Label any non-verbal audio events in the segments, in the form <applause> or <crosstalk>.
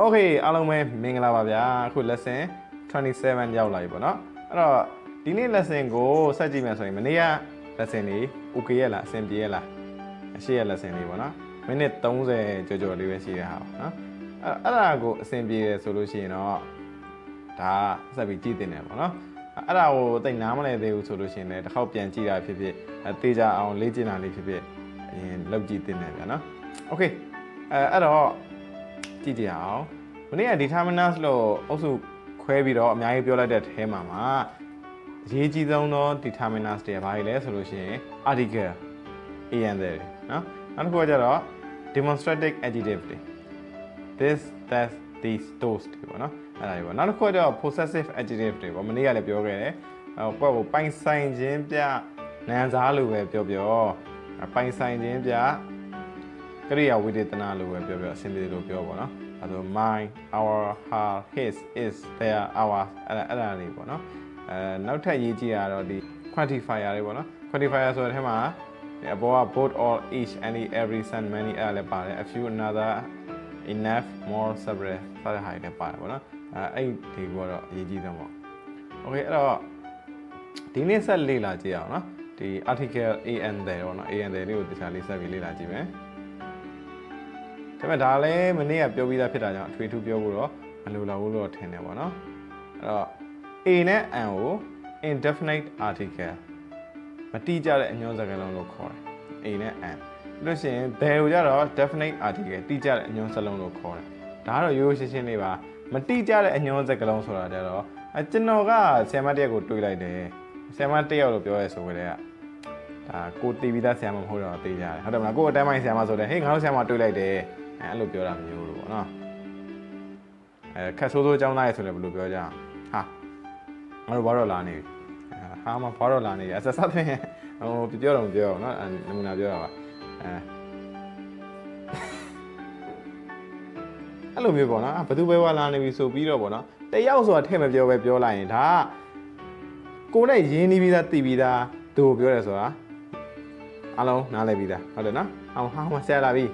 Okay အားလုံးပဲမင်္ဂလာပါဗျာအခု lesson 27ရောက်လာပြီပေါ့နော်အဲ့တော့ဒီနေ့ lesson ကိုဆက်ကြည့်မယ်ဆိုရင်မနေ့က lesson လေး okay ရဲ့လားအဆင်ပြေရဲ့လားအရှိရဲ့ lesson လေးပေါ့နော်မိနစ်30ကျော်ကျော်လေးပဲရှိတဲ့ဟာပေါ့နော်အဲ့အဲ့ဒါကိုအဆင်ပြေတယ်ဆိုလို့ရှိရင်တော့ဒါဆက်ပြီးကြည့်တင်တယ်ပေါ့နော်အဲ့ဒါကိုတိတ်နားမလဲသေးဘူးဆိုလို့ရှိရင်လည်းတစ်ခေါက်ပြန်ကြည့်တာဖြစ်ဖြစ်အသေးကြအောင်လေ့ကျင့်တာလေးဖြစ်ဖြစ်အရင်လုပ်ကြည့်တင်တယ်ဗျာနော် okay အဲအဲ့တော့ ကြည့်ကြအောင်မနေ့က determinants လို့အုပ်စုခွဲပြီးတော့အများကြီးပြောလိုက်တဲ့အဲမှာမှာအရေးကြီးဆုံးသော determinants တွေဘာတွေလဲဆိုလို့ရှိရင် article and there နော်နောက်တစ်ခုကကြတော့ demonstrative adjective တွေ this that these those တွေပေါ့နော်အဲ့ဒါတွေပေါ့နောက်တစ်ခုကကြတော့ possessive adjective တွေပေါ့မနေ့ကလည်းပြောခဲ့တယ်ဟိုပွဲကိုပိုင်ဆိုင်ခြင်းပြနန်စားလိုပဲပြောပြောပိုင်ဆိုင်ခြင်းပြ ကရိယာဝိသေသနာလို့ပဲပြောပြောအဆင်ပြေလို့ပြောပေါ့နော်အဲဆို mine our her his is their our အဲ့ဒါအဲ့ဒါလေးပေါ့နော်အဲနောက်ထပ်ရေးကြည့်ရတော့ဒီ quantifier တွေပေါ့နော် quantifier ဆိုတဲ့အထက်မှာဒီအပေါ်က both all each any every some many အဲ့ဒါလည်းပါတယ် a few another enough more several စတဲ့ဟာတွေလည်းပါတယ်ပေါ့နော်အဲအဲ့ဒီကတော့အရေးကြီးဆုံးပေါ့ okay အဲ့တော့ဒီနေ့ဆက်လေ့လာကြည့်အောင်နော်ဒီ article an there ပေါ့နော် an there လေးကိုတခြားလေးဆက်ပြီးလေ့လာကြည့်မယ် ဒါပေမဲ့ဒါလည်းမနေ့ကပြောပြီးသားဖြစ်တာကြောင့်အထွေထူးပြောဖို့တော့မလိုတော့ဘူးလို့ထင်တယ်ပေါ့နော်အဲ့တော့ a နဲ့ an ကို indefinite article မတိကျတဲ့အညွှန်းစကားလုံးလို့ခေါ်တယ် a နဲ့ an ပြီးလို့ရှိရင် there ကိုကြတော့ definite article တိကျတဲ့အညွှန်းစလုံးလို့ခေါ်တယ်ဒါကတော့ရိုးရိုးရှင်းရှင်းလေးပါမတိကျတဲ့အညွှန်းစကားလုံးဆိုတာကြတော့အကျွန်တော်ကဆရာမတယောက်ကိုတွေးလိုက်တယ်ဆရာမတယောက်လို့ပြောရဲဆိုကြတဲ့ကဒါကိုတီးပြီးသားဆရာမမဟုတ်တော့သိကြတယ်ဟုတ်တယ်မလားကိုအတန်းပိုင်းဆရာမဆိုတယ်ဟေးငါတို့ဆရာမတွေးလိုက်တယ် အဲအဲ့လိုပြောတာမျိုးလို့ပေါ့နော်အဲခက်ဆိုးဆိုးចောင်းသားရဆိုလည်းဘယ်လိုပြောကြအောင်ဟာငါတို့ဘာတော့လာနေပြီဟာမဘာတော့လာနေပြီအဆက်ဆက်ဖြင့်ဟိုပြောတော့မပြောအောင်နော်နမူနာပြောတာပါအဲအဲ့လိုမျိုးပေါ့နော်ဘယ်သူပဲဝါလာနေပြီဆိုပြီးတော့ပေါ့နော်တယောက်ဆိုတာထဲ့မပြောပဲပြောလိုက်ရင်ဒါကိုနဲ့ရင်းနှီးပြီးသားတည်ပြီးသားသူပြောတယ်ဆိုတာအလုံးနားလည်ပြီးသားဟုတ်တယ်နော်ဟောင်းဟောင်းမဆက်လာပြီ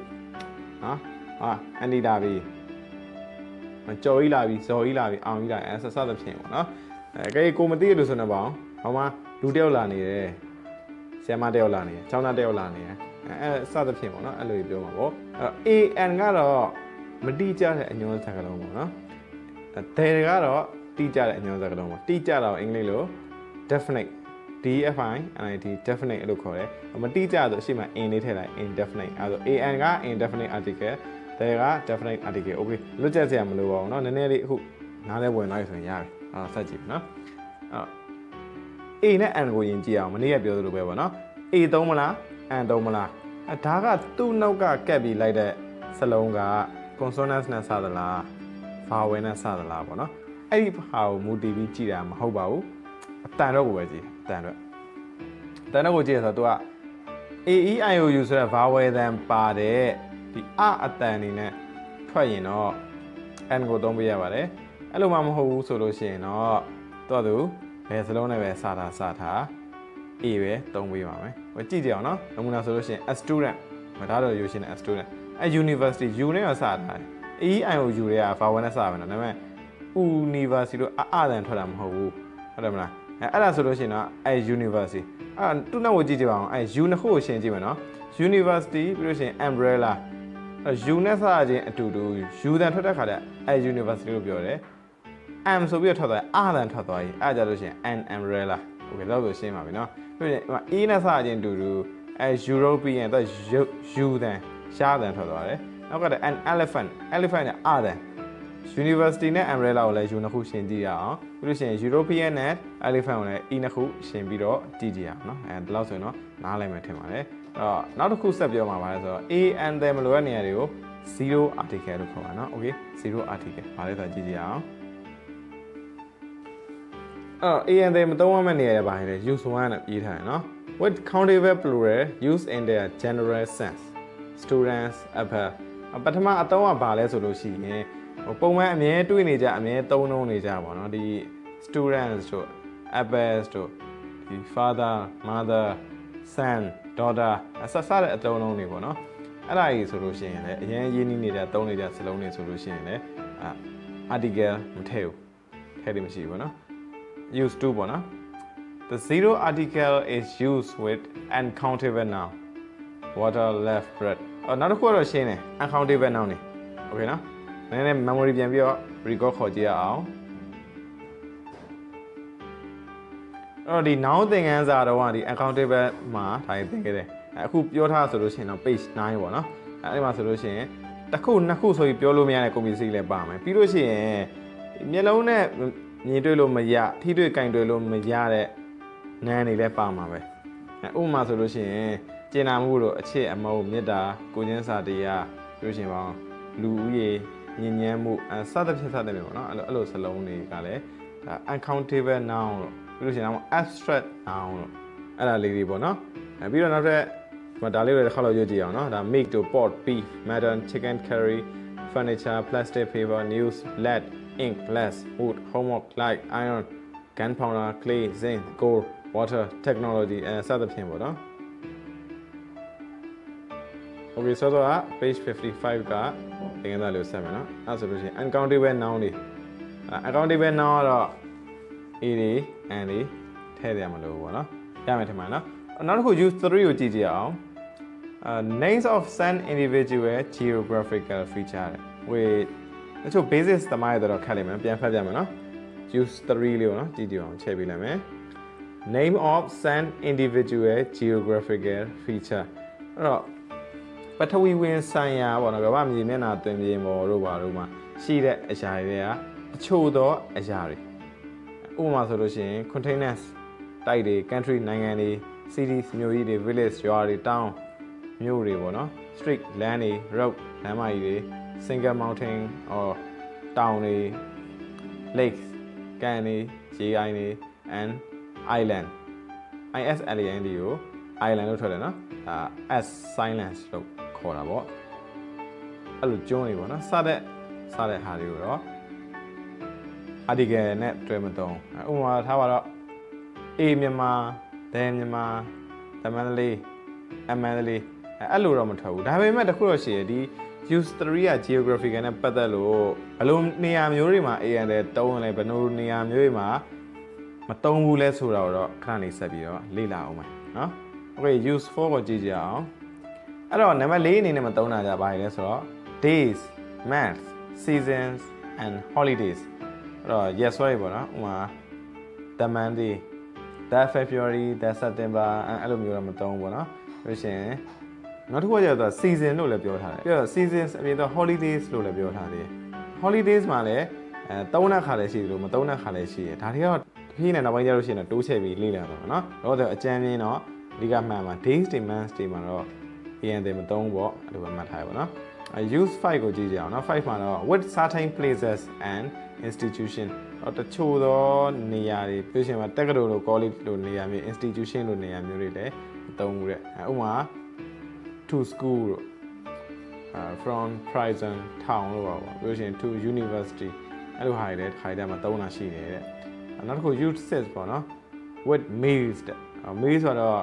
နော် ဟာအန်ဒီလာပြီကြော်ကြီးလာပြီဇော်ကြီးလာပြီအောင်ကြီးလာအဲဆက်ဆက်သဖြင့်ပေါ့နော်အဲကဲကိုမသိရလို့ဆိုနေပါအောင်ဟောမှာလူတယောက်လာနေတယ်ဆရာမတယောက်လာနေတယ်ကျောင်းသားတယောက်လာနေတယ်အဲအဲစသဖြင့်ပေါ့နော်အဲ့လိုပြောမှာပေါ့အဲ AN ကတော့မတိကျတဲ့အညွှန်းစကားလုံးပေါ့နော်အဲကတော့တိကျတဲ့အညွှန်းစကားလုံးပေါ့တိကျတော့အင်္ဂလိပ်လို definite DFI NIT definite လို့ခေါ်တယ်မတိကျဆိုအရှိမ in လေးထည့်လိုက် indefinite အဲဆို AN က indefinite article တဲ့က definite article okay လွတ်ချက်စရာမလိုပါဘူးเนาะနည်းနည်းလေးအခုနားလဲဝင်သွားပြီဆိုရင်ရပြီအာဆက်ကြည့်เนาะအဲ့ A နဲ့ N ကိုယင်ကြည့်အောင်မနေ့ကပြောသလိုပဲပေါ့เนาะ A သုံးမလား N သုံးမလားအဲဒါကသူ့နောက်ကကက်ပြီးလိုက်တဲ့စလုံးက consonants နဲ့စသလား vowel နဲ့စသလားပေါ့เนาะအဲ့ဒီဟာကိုမူတည်ပြီးကြည့်တာမဟုတ်ပါဘူးအတန်တော့ကိုပဲကြည့်အတန်တော့အတန်တော့ကိုကြည့်ရဆိုတော့ तू က A E I O U ဆိုတဲ့ vowel တန်ပါတဲ့ ဒီအအတန်နေနဲ့ထွက်ရင်တော့ n ကိုသုံးပေးရပါတယ်အဲ့လိုမှမဟုတ်ဘူးဆိုလို့ရှိရင်တော့တော့သူဘယ်စလုံးနဲ့ပဲစာတာစာတာ A ပဲသုံးပေးပါမယ်ဟိုကြည့်ကြအောင်နော်နမူနာဆိုလို့ရှိရင် a student မဒါတော့ယူရှင် a student အဲ university U နဲ့ရောစာတာ E I O U တွေက vowel နဲ့စာပဲနော်ဒါပေမဲ့ university လို့အအတန်ထွက်တာမဟုတ်ဘူးဟုတ်တယ်မလားအဲအဲ့ဒါဆိုလို့ရှိရင်တော့အဲ university အဲ့တူနောက်ကိုကြည့်ကြပါအောင်အဲ U နှစ်ခုကိုရှင်းကြည့်မယ်နော် university ပြီးလို့ရှိရင် umbrella အဲ U နဲ့စခြင်းအတူတူ U တန်ထွက်တဲ့ခါကျအဲ university လို့ပြောတယ် M ဆိုပြီးတော့ထွက်သွားရင် R တန်ထွက်သွားရင်အဲ့ကြလို့ရှိရင် an umbrella okay တော့ဆိုရှင်းပါပြီနော်ပြီးရင် E နဲ့စခြင်းအတူတူအဲ European တော့ U တန်ရှားတန်ထွက်သွားတယ်နောက်ကတည်း an elephant elephant နဲ့ R တန် University နဲ့ umbrella ကိုလည်း U နှစ်ခုရှင်းကြည့်ရအောင်ပြီးလို့ရှိရင် European နဲ့ elephant ကိုလည်း E နှစ်ခုရှင်းပြီးတော့ကြည့်ကြရအောင်เนาะအဲဒီလောက်ဆိုရင်တော့နားလည်မယ်ထင်ပါတယ်အဲ့ တော့နောက်တစ်ခုဆက်ပြောမှာပါလဲဆိုတော့ a and the မလိုတဲ့နေရာတွေကို zero article လို့ခေါ်ပါနော် okay zero article ဗာလဲဆိုကြည့်ကြအောင်အော် a and the မသုံးရမယ့်နေရာတွေပါရင် use one နဲ့ရေးထားတယ်နော် with countable plural used in their general sense students upper ပထမအသုံးကဘာလဲဆိုလို့ရှိရင်ဟိုပုံမှန်အမြဲတွေ့နေကြအမြဲသုံးနှုန်းနေကြပါတော့ဒီ students တို့ apples တို့ဒီ father mother son daughter အဆက်ဆက်တဲ့အသုံးလုံးတွေပေါ့နော်အဲ့ဒါကြီးဆိုလို့ရှိရင်လည်းအရင်ရင်းနှီးနေတဲ့သုံးနေတဲ့စလုံးတွေဆိုလို့ရှိရင်လည်းအာ article မထည့်ဘူးထည့်တယ်မရှိဘူးပေါ့နော် use to ပေါ့နော် the zero article is used with uncountable noun water left bread အော်နောက်တစ်ခုကတော့ရှင်းတယ် uncountable noun နေ okay နော်နည်းနည်း memory ပြန်ပြီးတော့ record ခေါ်ကြည့်ရအောင် တော့ဒီ noun သင်ခန်းစာတော့ကဒီ uncountable မှာဒါရင်သင်ခဲ့တယ်အခုပြောထားဆိုလို့ရှိရင်တော့ page 9ပေါ့နော်အဲ့ဒီမှာဆိုလို့ရှိရင်တစ်ခုနှစ်ခုဆိုပြီးပြောလို့မရတဲ့ community လည်းပါမယ်ပြီးလို့ရှိရင်မျက်လုံးနဲ့မြင်တွေ့လို့မရထိတွေ့ကင်တွေ့လို့မရတဲ့နန်းတွေလည်းပါမှာပဲဥပမာဆိုလို့ရှိရင်ကျင်နာမှုတို့အချစ်အမုန်းမေတ္တာကိုချင်းစာတရားပြောရှင်ပါလူဦးရေညဉ့်ညမ်းမှုအစသဖြင့်စသဖြင့်ပေါ့နော်အဲ့လိုအဲ့လိုစလုံးတွေကလည်းဒါ uncountable noun လို့ ပြီးလို့ရှိရင်တော့ abstract noun လို့အဲ့ဒါလေးတွေပေါ့နော်အဲပြီးတော့နောက်ထပ်ဒီမှာဒါလေးတွေတစ်ခါလောက်ရွတ်ကြည့်အောင်နော်ဒါ make to pot beef mutton chicken curry furniture plastic paper news lead ink glass wood homework light iron gunpowder clay zinc gold water technology အဲစသဖြင့်ပေါ့နော် Okay ဆိုတော့ page 55ကသင်ခန်းစာလေးကိုဆက်မယ်နော်အဲ့ဆိုလို့ရှိရင် uncountable noun တွေ uncountable noun ကတော့ a တွေ and တွေထည့်ရမလို့ပေါ့နော်ရမယ်ထင်ပါနော်နောက်တစ်ခု use 3ကိုကြည့်ကြည့်အောင် uh, names of some individual geographical feature ဝေတချို့ basis သမားရတော့ခက်လိမ့်မယ်ပြန်ဖတ်ပြမယ်နော် use 3လေးကိုနော်ကြည့်ကြည့်အောင်ချိန်ပေးလိုက်မယ် name of some individual geographical feature အဲ့တော့ပထဝီဝင်ဆိုင်ရာပေါ့နော်ကမ္ဘာမြေမျက်နှာတွင်ပြေမော်တို့ပါတို့မှာရှိတဲ့အရာတွေကတချို့သောအရာတွေ ဥပမာဆိုလို့ရှိရင် containers တိုက်တွေ country နိုင်ငံတွေ cities မြို့ကြီးတွေ village ရွာတွေ town မြို့တွေပေါ့နော် street land တွေ road လမ်းမကြီးတွေ single mountain or town တွေ lakes ကန်တွေရေအိုင်တွေ and island ISLAND ကို island လို့ထွက်တယ်နော်ဒါ as silence လို့ခေါ်တာပေါ့အဲ့လိုကျွန်းတွေပေါ့နော်စတဲ့စတဲ့ဟာတွေကိုတော့ article နဲ့တွဲမသုံးဥပမာထားပါတော့ A မြန်မာဒဲမြန်မာတမန်လေးအမန်လေးအဲ့လိုတော့မထွက်ဘူးဒါပေမဲ့တခုတော့ရှိရဒီ use 3က geographical နဲ့ပတ်သက်လို့ဘယ်လိုနေရာမျိုးတွေမှာ AN တဲ့တုံးလဲဘယ်လိုနေရာမျိုးတွေမှာမတုံးဘူးလဲဆိုတာတော့ခဏနေဆက်ပြီးတော့လေ့လာအောင်မယ်နော် okay use 4ကိုကြည့်ကြအောင်အဲ့တော့နံပါတ်4အနေနဲ့မတုံးတာကြပါလေဆိုတော့ days months seasons and holidays အဲ့တော့ yes sorry ပေါ့နော်ဥမာတမန်ဒီ that February that September အဲ့လိုမျိုးတော့မတုံးဘူးပေါ့နော်လို့ရှိရင်နောက်တစ်ခုကကျတော့ season လို့လည်းပြောထားတယ်ပြီးတော့ seasons အပြင်တော့ holidays လို့လည်းပြောထားတယ် holidays မှာလည်းအဲသုံးတဲ့ခါလည်းရှိတယ်လို့မသုံးတဲ့ခါလည်းရှိတယ်ဒါတွေကတော့တဖြည်းနဲ့နောက်ပိုင်းကျလို့ရှိရင်တော့တိုးချဲ့ပြီးလေ့လာတော့နော်တော့တော့အကြမ်းပြင်းတော့အဓိကမှန်မှာ days day months day မှာတော့ AN တွေမသုံးဘူးပေါ့အဲ့လိုပဲမှတ်ထားရပါတော့ use 5ကိုကြည့်ကြအောင်နော်5မှာတော့ with certain places and institution တော့တချို့သောနေရာတွေပြောရှင်မှာတက္ကသိုလ်လို college လိုနေရာမျိုး institution လိုနေရာမျိုးတွေလည်းသုံးမှုတဲ့ဥပမာ to school တို့ from prison town လို့ပါပေါ့ပြောရှင် to university အဲ့လိုဟာတွေလည်းခိုင်တယ်မှာသုံးတာရှိတယ်တဲ့နောက်တစ်ခု youth sets ပေါ့နော် with meals တဲ့ meals ဆိုတော့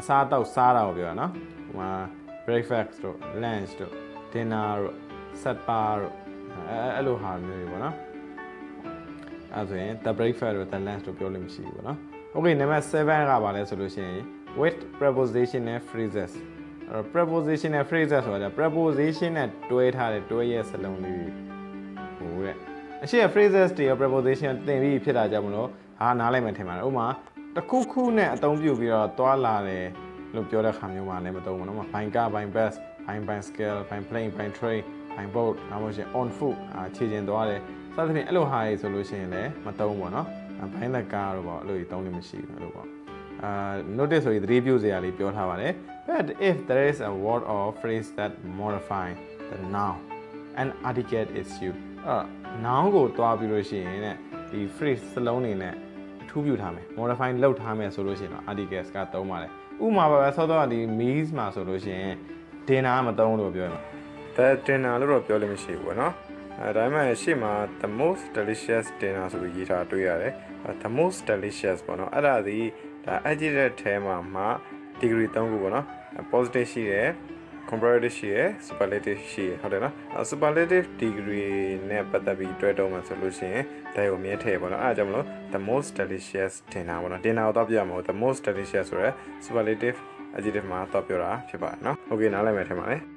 အစားအသောက်စားတာကိုပြောတာနော်ဟိုမှာ breakfast တို့ lunch တို့ dinner တို့ supper တို့ အဲ့လိုဟာမျိုးတွေပေါ့နော်အဲဆိုရင် the breakfast တို့ the lunch တို့ပြောလို့မရှိဘူးပေါ့နော် okay နံပါတ်7ကပါလဲဆိုလို့ရှိရင် with prepositional phrases အဲ့တော့ prepositional phrases ဆိုတာ preposition နဲ့တွဲထားတဲ့တွဲရဲ့စလုံးလေးဟိုတဲ့အရှိရ phrases တွေရော preposition သင်ပြီးဖြစ်တာကြောင့်မလို့ဟာနားလိုက်မှထင်ပါတယ်ဥပမာတစ်ခုခုနဲ့အသုံးပြုပြီးတော့တွာလာတယ်လို့ပြောတဲ့ခါမျိုးမှာလည်းမသုံးဘူးနော် by car by bus by bicycle by plane by train on boat နောက်လို့ရှိရင် on foot ခြေကျင်သွားတယ်စသဖြင့်အဲ့လိုဟာတွေဆိုလို့ရှိရင်လည်းမတုံးပေါ့နော်ဘိုင်းလက်ကားတော့ပေါ့အဲ့လိုကြီးတုံးလို့မရှိဘူးအဲ့လိုပေါ့အာ notice ဆိုရင်သတိပြုစရာလေးပြောထားပါတယ် but if there is a word or phrase that modify the noun an article is used အာ noun ကိုတွားပြီးလို့ရှိရင်တဲ့ဒီ phrase စလုံးနေနဲ့အထူးပြုထားမယ် modify လုပ်ထားမယ်ဆိုလို့ရှိရင်တော့ articles ကသုံးပါတယ်ဥပမာပါပဲဆောတော့ဒီ means မှာဆိုလို့ရှိရင် dinner မသုံးလို့ပြောရမှာ the dinner လို့တော့ပြောလို့မရှိဘူးပေါ့နော်အဲဒါမှရှေ့မှာ the most delicious dinner ဆိုပြီးရေးထားတွေ့ရတယ် the most delicious ပေါ့နော်အဲ့ဒါဒီဒါ adjective ထဲမှာမှာ degree 3ခုပေါ့နော် positive ရှိတယ် comparative ရှိရယ် superlative ရှိရယ်ဟုတ်တယ်နော်အဲ့ superlative degree နဲ့ပတ်သက်ပြီးတွဲတော့မှဆိုလို့ရှိရင်ဒါကိုမြဲထည့်ပေါ့နော်အဲ့ဒါကြောင့်မလို့ the most delicious dinner ပေါ့နော် dinner ကိုတော့ပြရမှာ the most delicious ဆိုရယ် superlative adjective မှာတော့ပြောတာဖြစ်ပါတယ်နော် okay နားလည်မယ်ထင်ပါတယ်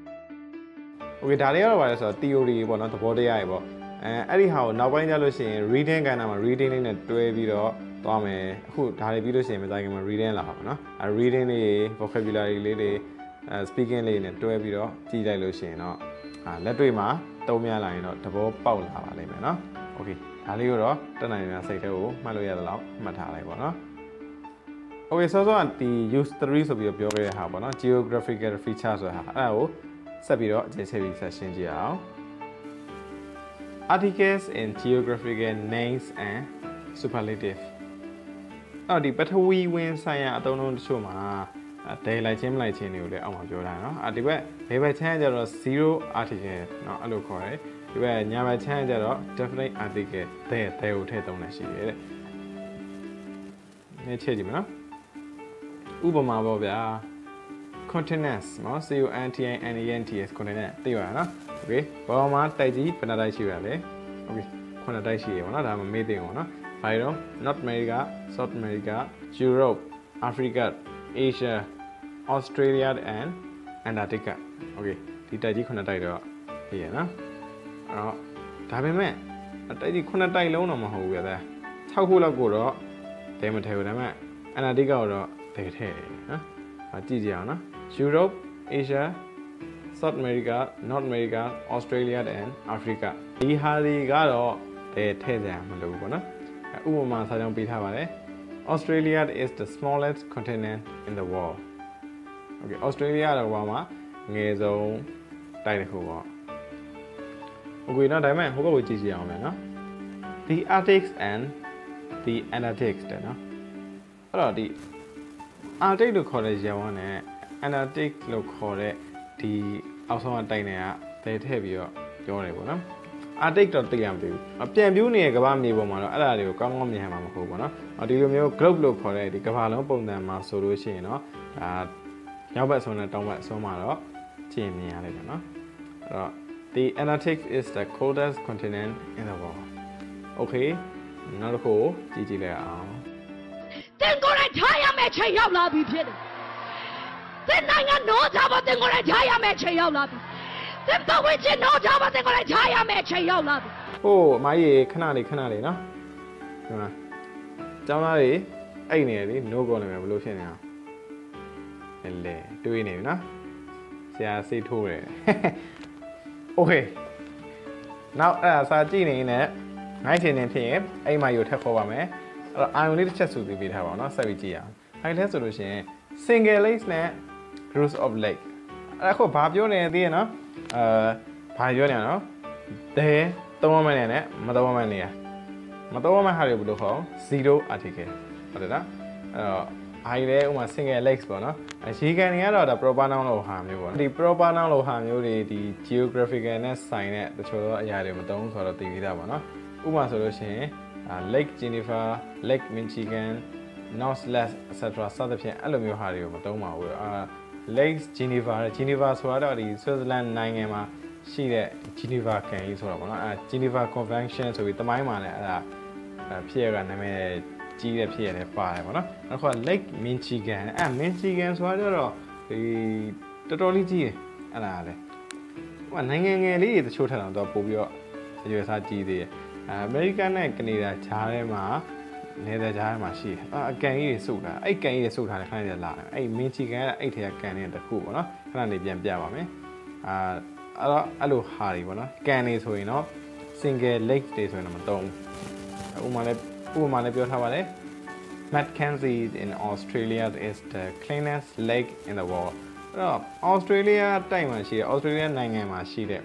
okay ဒါလေးကတော့ပါလဲဆိုတော့ theory ပေါ့နော်သဘောတရားတွေပေါ့အဲအဲ့ဒီဟာကိုနောက်ပိုင်းကျလို့ရှိရင် reading ကဏ္ဍမှာ reading လေးနဲ့တွဲပြီးတော့သွားမယ်အခုဒါတွေပြီးလို့ရှိရင်မကြခင်မှာ reading လာပါမယ်နော်အဲ reading လေး vocabulary လေးတွေအဲ speaking လေးနဲ့တွဲပြီးတော့ကြည့်လိုက်လို့ရှိရင်တော့အာလက်တွေ့မှာတုံးများလာရင်တော့သဘောပေါက်လာပါလိမ့်မယ်နော် okay ဒါလေးကိုတော့တက်နိုင်နေတာစိတ်ထဲကိုမှတ်လို့ရသလောက်မှတ်ထားလိုက်ပါနော် Okay ဆောစောကဒီ use 3ဆိုပြီးတော့ပြောခဲ့တဲ့ဟာပေါ့နော် geographical feature ဆိုတာဟာအဲ့ဒါကို ဆက်ပြီးတော့အခြေချပြီးဆက်ရှင်းကြည့်အောင် articles in geographical names and superlative အဲ့ဒီပထဝီဝင်ဆိုင်ရာအသုံးအနှုန်းတချို့မှာဒဲလိုက်ချင်းမလိုက်ချင်းတွေကိုလည်းအောက်မှာပြောထားတယ်နော်အဒီဘက်ဘယ်ဘက်ချမ်းကျတော့0 article เนาะအဲ့လိုခေါ်တယ်ဒီဘက်ညာဘက်ချမ်းကျတော့ definite article ဒဲဒဲကိုထည့်သုံးနေရှိတယ်တဲ့နေချက်ကြည့်မယ်နော်ဥပမာပေါ့ဗျာ continents เนาะ C O N T I N E N T S continent သိပါရနော် okay ဘောမှာတိုက်ကြီးဘယ်နှတိုက်ရှိရလဲ okay ခုနှစ်တိုက်ရှိရပါတော့ဒါမှမေးသိအောင်နော်ဘာလို့ North America South America Europe Africa Asia Australia and Antarctica okay ဒီတိုက်ကြီးခုနှစ်တိုက်တော့ပြရနော်အဲ့တော့ဒါပေမဲ့တိုက်ကြီးခုနှစ်တိုက်လုံးတော့မဟုတ်ဘူးဗျာ6ခုလောက်ကိုတော့တဲမထဲဘူးဒါပေမဲ့ Antarctica ကိုတော့တဲထဲတယ်နော်။ကြည့်ကြည့်အောင်နော်။ Europe, Asia, South America, North America, Australia and Africa ဒီဟာတွေကတော့တဲထည့်ကြမလို့ပေါ့နော်။ဥပမာစာကြောင်းပေးထားပါတယ်။ Australia is the smallest continent in the world. Okay, Australia တော့ဘာမှငယ်ဆုံးတိုင်းတစ်ခုပေါ့။ Okay နော်ဒါပေမဲ့ဟိုဘက်ကိုကြည့်ကြည့်အောင်မယ်နော်။ The Arctic and the Antarctic တဲ့နော်။အဲ့တော့ဒီ Arctic လို့ခေါ်တဲ့ရေဝန်းနဲ့ Antarctic လို့ခေါ်တဲ့ဒီအောက်ဆုံးအတိုင်းတွေကတဲထည့်ပြီးတော့ပြောတယ်ပေါ့နော် Arctic တော့သိရမသိဘူးပြန်ပြူးနေတဲ့ကမ္ဘာမြေပေါ်မှာတော့အဲ့ဒါတွေကိုကောင်းကောင်းမြင်ရမှာမဟုတ်ဘူးပေါ့နော်ဒီလိုမျိုး globe လို့ခေါ်တဲ့ဒီကမ္ဘာလုံးပုံစံမှာဆိုလို့ရှိရင်တော့ဒါရောက်ဘက်အဆုံးနဲ့တောင်ဘက်အဆုံးမှာတော့ကြည့်မြင်ရလိမ့်မယ်နော်အဲ့တော့ the Antarctic is the coldest continent in the world okay နောက်တစ်ခုကြည့်ကြည့်လိုက်အောင်တင်ကိုယ်တိုင်ထားရမယ့်ချိန်ရောက်လာပြီဖြစ်တယ်။ တင်နိုင်ငံနောကြပါတင်ကိုယ်တိုင်ထားရမယ့်ချိန်ရောက်လာပြီ။တင်ပတ်ဝန်းကျင်နောကြပါတင်ကိုယ်တိုင်ထားရမယ့်ချိန်ရောက်လာပြီဟိုအမကြီးခဏလေးခဏလေးနော်ဒီမှာကျောင်းသားတွေအဲ့နေရလေ no go နေမယ်ဘလို့ဖြစ်နေအောင်လေလေတွေးနေပြီနော်ဆရာစိတ်ထိုးတယ် okay နောက်အဲ့ဒါစာကြည့်နေရင်လည်းငိုင်းချင်နေဖြစ်ရင်အဲ့မှာယူထက်ခေါ်ပါမယ်အဲ့တော့အာယုံလေးတစ်ချက်စုပြီးပေးထားပါအောင်နော်ဆက်ပြီးကြည့်ရအောင်အဲ့ဒါဆိုလို့ရှိရင် single legs နဲ့ groups of leg အဲ့ခုဘာပြောနေသေးရနော်အာဘာပြောနေရနော် the သုံးမနဲ့နဲ့မသုံးမနဲ့ရမသုံးမဟာတွေဘယ်လိုခေါ်0 article ဟုတ်တယ်နော်အဲ့တော့အိုင်လဲဥမာ single legs ပေါ့နော်အရှိကန်တွေကတော့ဒါ proper noun လို့ဟာမျိုးပေါ့ဒီ proper noun လို့ဟာမျိုးတွေဒီ geographical နဲ့ဆိုင်တဲ့တချို့သောအရာတွေမသုံးဆိုတော့သိပြီးသားပေါ့နော်ဥပမာဆိုလို့ရှိရင် Lake Geneva Lake Michigan North Less etc စသဖြင့်အဲ့လိုမျိုးဟာတွေကိုမသုံးပါဘူးအာ Lake Geneva Geneva ဆိုတာတော့ဒီ Switzerland နိုင်ငံမှာရှိတဲ့ Geneva ကန်ကြီးဆိုတာပေါ့နော်အဲ Geneva Convention ဆိုပြီးတမိုင်းမှာလည်းအဲ့ဒါဖြစ်ရကနာမည်ကြီးတဲ့ဖြစ်ရတယ်ပါတယ်ပေါ့နော်နောက်တစ်ခါ Lake Michigan အဲ Michigan ဆိုတာတော့ဒီတော်တော်လေးကြီးတယ်အဲ့ဒါလည်းဟိုနိုင်ငံငယ်လေးတွေတချို့ထက်တော့ပို့ပြီးတော့အရွယ်စားကြီးသေးတယ်အမေရိကန်နဲ့ကနေဒါဂျားထဲမှာ နေတဲ့ဂျားထဲမှာရှိတယ်အကန်ကြီးတွေစုတာအဲ့ကန်ကြီးတွေစုထားတယ်ခဏလေးလာတယ်အဲ့မင်းချီကန်ကအဲ့ထဲကကန်နေတဲ့တစ်ခုပေါ့နော်ခဏလေးပြန်ပြပါမယ်အာအဲ့တော့အဲ့လိုဟာတွေပေါ့နော်ကန်နေဆိုရင်တော့ single leg တွေဆိုရင်တော့မတုံးဘူးဥပမာလည်းဥပမာလည်းပြောထားပါတယ် Mackenzie in Australia is the cleanest lake in the world အဲ့တော့ Australia တိုက်မှာရှိတယ် Australia နိုင်ငံမှာရှိတဲ့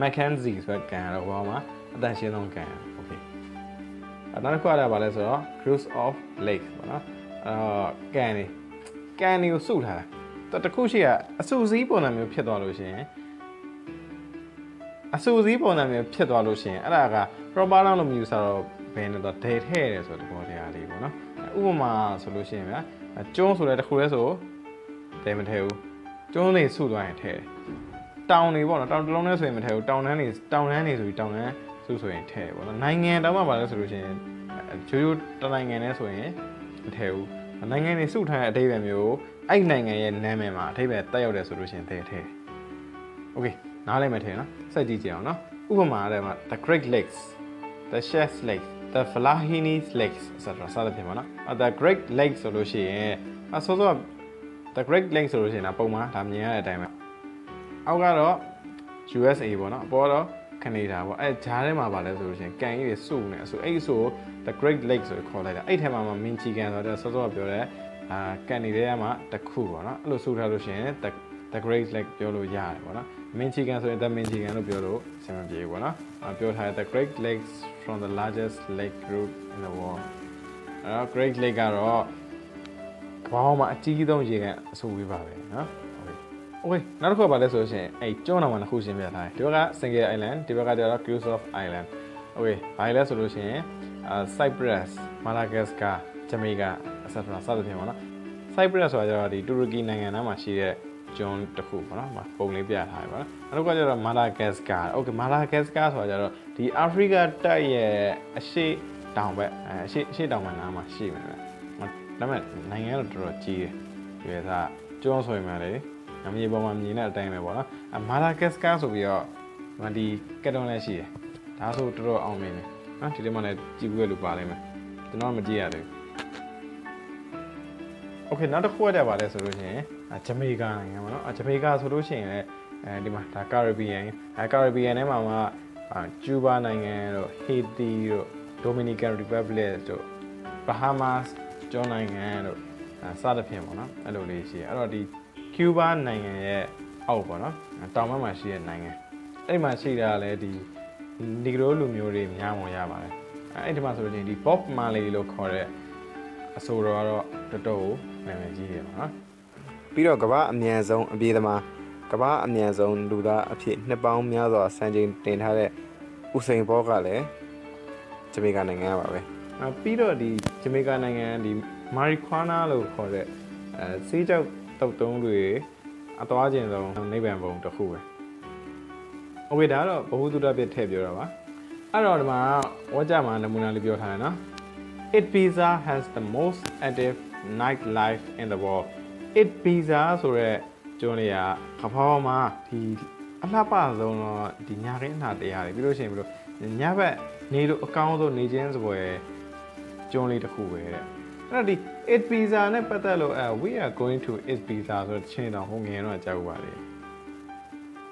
Mackenzie ဆိုတဲ့ကန်ကတော့ဟောမှာအတန်ရှင်းဆုံးကန် okay အဲ့ နောက်တစ်ခုကလည်းဗာလဲဆိုတော့ cruise of lake ပေါ့နော်အဲ့တော့ကန်နေကန်နေကိုစုထားတာတခုရှိကအဆူစည်းပုံစံမျိုးဖြစ်သွားလို့ရှိရင်အဆူစည်းပုံစံမျိုးဖြစ်သွားလို့ရှိရင်အဲ့ဒါက proper noun လို့မျိုးဆိုတော့ဘယ်နဲ့တော့ဒဲထဲ့တယ်ဆိုတဲ့ဘောတရားလေးပေါ့နော်ဥပမာဆိုလို့ရှိရင်ဗျာကျုံးဆိုတဲ့တစ်ခုလဲဆိုဒဲမထဲဘူးကျွန်းတွေစုသွားရင်ထဲတယ်တောင်တွေပေါ့နော်တောင်တစ်လုံးနဲ့ဆိုရင်မထဲဘူးတောင်တန်းတွေတောင်တန်းတွေဆိုပြီးတောင်တန်း စုဆိုရင်ထဲတယ်ပေါ့နော်နိုင်ငံတောင်မှပါလဲဆိုလို့ရှိရင်ချိုးချိုးတနိုင်ငံနဲ့ဆိုရင်မထဲဘူးနိုင်ငံတွေစုထားတဲ့အဓိပ္ပာယ်မျိုးအဲ့နိုင်ငံရဲ့နာမည်မှာအဓိပ္ပာယ်တက်ရောက်တယ်ဆိုလို့ရှိရင်ထဲထဲတယ် Okay နားလည်မယ်ထင်နော်စက်ကြည့်ကြအောင်နော်ဥပမာအဲ့မှာ the Great Lakes the Chef's Lake the Vlahini Lakes etc စသဖြင့်ပေါ့နော် the Great Lakes ဆိုလို့ရှိရင်အဆိုဆို the Great Lakes ဆိုလို့ရှိရင်ဒါပုံမှန်ဒါမြင်ရတဲ့အတိုင်းပဲအောက်ကတော့ USA ပေါ့နော်အပေါ်တော့ ကနေဒါပေါ့အဲဂျားထဲမှာပါလဲဆိုလို့ရှိရင်ကန်ကြီးတွေစုနေအဆိုအဲ့ဆို the Great Lakes ဆိုခေါ်လိုက်တာအဲ့ထဲမှာမှမင်ချီကန်ဆိုတော့စောစောပြောတဲ့အာကန်နေတဲ့ကမှတစ်ခုပေါ့နော်အဲ့လိုစုထားလို့ရှိရင် the the great lake ပြောလို့ရတယ်ပေါ့နော် Michigan ဆိုရင် the Michigan လို့ပြောလို့အဆင်မပြေဘူးပေါ့နော်အပြောထားတဲ့ the great lakes from the largest lake group in the world အဲ့တော့ great lake ကတော့ကမ္ဘာပေါ်မှာအကြီးဆုံးရေကန်အဆိုပေးပါပဲနော် okay နောက်တစ်ခုကဘာလဲဆိုလို့ရှိရင်အဲ့ကျွန်းတော်မှာတစ်ခုရှင်းပြထားတယ်ဒီဘက်က single island ဒီဘက်ကကျတော့ cruise of island okay ဘာလဲဆိုလို့ရှိရင်အာ Cyprus Madagascar Jamaica etc စသဖြင့်ပေါ့နော် Cyprus ဆိုတာကျတော့ဒီတူရကီနိုင်ငံသားမှာရှိတဲ့ကျွန်းတစ်ခုပေါ့နော်။ပုံလေးပြထားတယ်ပေါ့နော်။နောက်တစ်ခုကကျတော့ Madagascar ။ Okay Madagascar ဆိုတာကျတော့ဒီ Africa တိုက်ရဲ့အရှေ့တောင်ဘက်အဲအရှေ့အရှေ့တောင်ဘက်နားမှာရှိမယ်။ဒါပေမဲ့နိုင်ငံတော့တော်တော်ကြီးတယ်။ဒီကစားကျွန်းဆိုရင်မှလေ အမြေပေါ်မှာမြင်တဲ့အတိုင်းပဲပေါ့နော်။အ Madagascar ဆိုပြီးတော့ဒီကက်တွန်းလည်းရှိတယ်။ဒါဆိုတော်တော်အောင်မြင်တယ်။နော်ဒီထဲမှာလည်းကြည့်ဘူးလို့ပါလိမ့်မယ်။ကျွန်တော်မကြည့်ရသေးဘူး။ Okay နောက်တစ်ခုကကြပါလဲဆိုလို့ရှိရင်ဂျမေကာနိုင်ငံပေါ့နော်ဂျမေကာဆိုလို့ရှိရင်လည်းအဲဒီမှာဒါကာရဘီယန်အဲကာရဘီယန်ထဲမှာမှကျူးဘာနိုင်ငံတို့ဟေတီတို့ဒိုမီနီကန်ရီပတ်ဘလစ်တို့ဘဟားမတ်စ်ကျွန်းနိုင်ငံတို့စသဖြင့်ပေါ့နော်အဲ့လိုလေးရှိရအဲ့တော့ဒီ ကျူးဘာနိုင်ငံရဲ့အောက်ပေါ့နော်တောင်ဘက်မှာရှိတဲ့နိုင်ငံအဲ့ဒီမှာရှိတာလည်းဒီနီဂရိုလူမျိုးတွေများမှရပါတယ်အဲ့ဒီမှာဆိုလို့ရှိရင်ဒီ Bob Marley လို့ခေါ်တဲ့အဆိုတော်ကတော့တော်တော်နာမည်ကြီးတယ်ပေါ့နော်ပြီးတော့ကမ္ဘာအမြန်ဆုံးအပြေးသမားကမ္ဘာအမြန်ဆုံးလူသားအဖြစ်နှစ်ပေါင်းများစွာစံချိန်တင်ထားတဲ့ဥစိန်ဘောကလည်းဂျမေကာနိုင်ငံပါပဲအပြီးတော့ဒီဂျမေကာနိုင်ငံဒီမာရီခွာနာလို့ခေါ်တဲ့အဲစေးကြောက် တုတ်တုံးတွေအသွားကျင်ဆုံးနိဗ္ဗာန်ဘုံတစ်ခုပဲ။ Okay ဒါကတော့ဘ ഹു တုဒ္ဒပြထည့်ပြောတာပါ။အဲ့တော့ဒီမှာဝါကြမှာနမူနာလေးပြောထားတယ်နော်။ It Pizza has the most active nightlife in the world. It Pizza ဆိုတဲ့ကျွန်းလေးကကဖောင်းမှာဒီအလှပဆုံးတော့ဒီညာခင်းအနာတရားတွေပြီးလို့ရှိရင်ပြီးလို့ညဘက်နေလို့အကောင်းဆုံးနေခြင်းစပွဲကျွန်းလေးတစ်ခုပဲတဲ့အဲ့ တော့ဒီ it pizza နဲ့ပတ်သက်လို့အဲ we are going to it pizza ဆိုတဲ့ချင်းတော့ဟိုငယ်တော့ကြောက်ပါလေ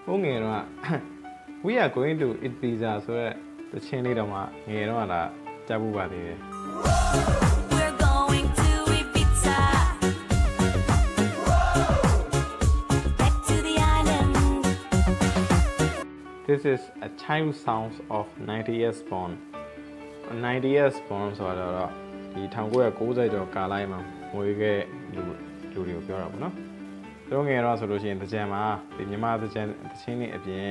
ဟိုငယ်တော့ <coughs> we are going to it pizza ဆိုတဲ့တချင်းလေးတော့မှငယ်တော့လာကြောက်ပါသေးတယ် We're going to Ibiza. Back to the island. This is a child sounds of 90 years born 90 years born ဆိုတော့ ဒီ1990ကျော်ကာလိုက်မှာငွေခဲ့လူလူတွေကိုပြောတာပေါ့နော်သူတို့ငယ်တော့ဆိုလို့ရှိရင်တကြံမှာဒီမြန်မာတကြံတချင်းလေးအပြင်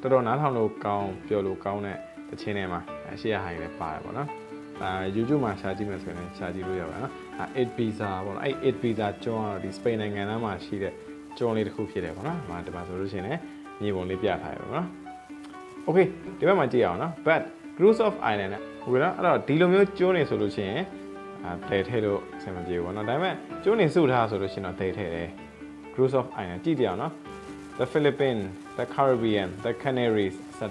တော်တော်နားထောင်လို့ကောင်းပြောလို့ကောင်းတဲ့တချင်းတွေမှာအရှိရဟိုင်းလည်းပါတယ်ပေါ့နော်အာ YouTube မှာရှာကြည့်မယ်ဆိုရင်ရှာကြည့်လို့ရပါတယ်နော်အဲ8 pizza ပေါ့နော်အဲ8 pizza ကျွန်းကတော့ဒီ Spain နိုင်ငံသားမှာရှိတဲ့ကျွန်းလေးတစ်ခုဖြစ်တယ်ပေါ့နော်ဒီမှာဆိုလို့ရှိရင်လည်းမြေပုံလေးပြထားရပါပေါ့နော် Okay ဒီဘက်မှာကြည့်အောင်နော် but cruise of island နဲ့ ဟုတ်ကဲ့နော်အဲ့တော့ဒီလိုမျိုးကျွန်းနေဆိုလို့ရှိရင်အာတဲထဲလို့အဆင်မပြေဘူးပေါ့နော်ဒါပေမဲ့ကျွန်းနေစုထားဆိုလို့ရှိရင်တော့တဲထဲတယ် cruise of island ကြည့်ကြအောင်နော် the Philippines the Caribbean the Canaries etc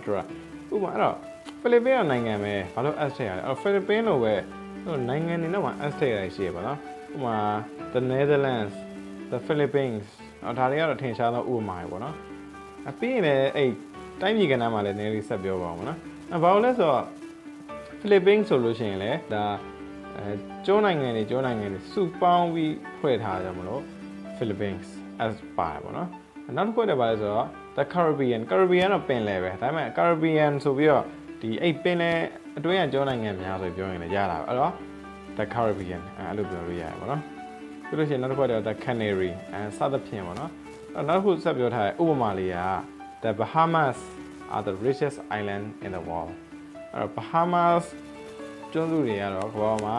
ဥပမာအဲ့တော့ Philippines ကနိုင်ငံပဲဘာလို့ S ထည့်ရလဲအဲ့တော့ Philippines လို့ပဲအဲ့နိုင်ငံတွေတော့မှာ S ထည့်ရရှိရပါတော့ဥပမာ the Netherlands the Philippines အဲ့ဒါတွေကတော့ထင်ရှားသောဥပမာတွေပေါ့နော်အပြီးရင်လည်းအဲ့တိုင်းပြည်ကဏ္ဍမှာလည်းနည်းနည်းဆက်ပြောပါအောင်နော်အဲ့ဘာလို့လဲဆိုတော့ ဖိလစ်ပင်းဆိုလို့ရှိရင်လည်းဒါအဲကျွန်းနိုင်ငံတွေကျွန်းနိုင်ငံတွေစုပေါင်းပြီးဖွဲ့ထားကြမလို့ Philippines as ပါတယ်ပေါ့နော်နောက်တစ်ခုလည်းပါလဲဆိုတော့ the Caribbean Caribbean တော့ပင်လယ်ပဲဒါပေမဲ့ Caribbean ဆိုပြီးတော့ဒီအဲ့ပင်လယ်အတွင်းကကျွန်းနိုင်ငံများဆိုပြောရင်လည်းရတာပဲအဲ့တော့ the Caribbean အဲ့လိုပြောလို့ရတယ်ပေါ့နော်ပြီးလို့ရှိရင်နောက်တစ်ခုကတော့ the Canary အဲစသဖြင့်ပေါ့နော်အဲ့နောက်တစ်ခုဆက်ပြောထားတဲ့ဥပမာလေးက the Bahamas are the richest island in the world အဲ့တော့ Bahamas ကျွန်းစုတွေကတော့ကမ္ဘာမှာ